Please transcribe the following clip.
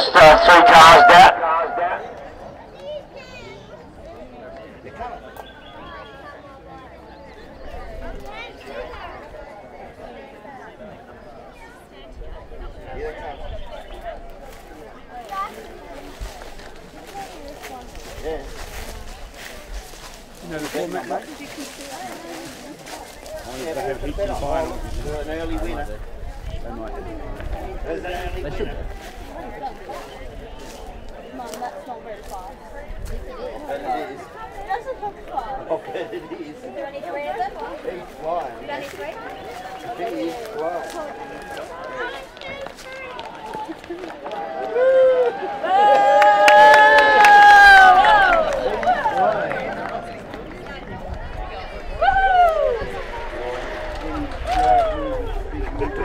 just uh, three cars down. You know the format, mate? An early winner. They might do. There's an early They should. winner. Then it is. It doesn't look far. Okay, it is. Do I need to read it? Each one. Do I need to read it? Each one. Woohoo! Woohoo!